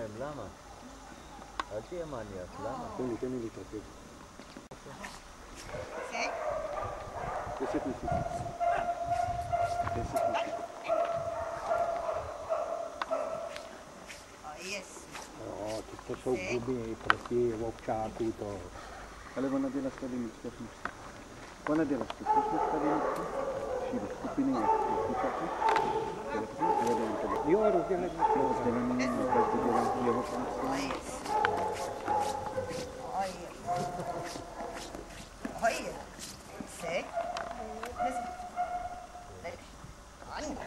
להם, למה? אל תהיה מניאק, למה? תן לי, תן לי להתרכז. Sou מסיק. כסף מסיק. tutto ciò che dentro, sievo, ciacuto. Allora, buona della scadimista. Buona della. Rozdělení, každý dělá jeho funkci. Olha. Sei. Olha.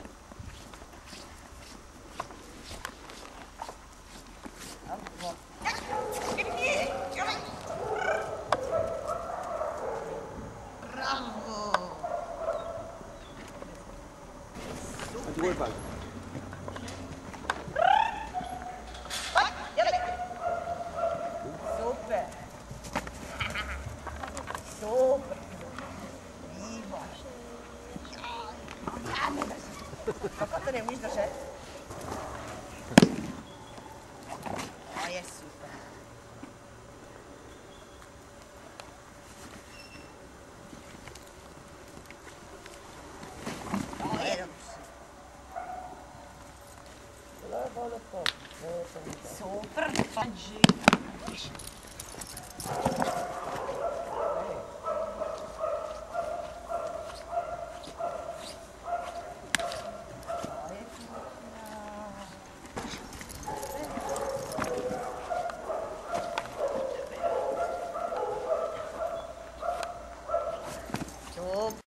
Bravo. Ma quanto ne hai visto c'è? Oh, è super.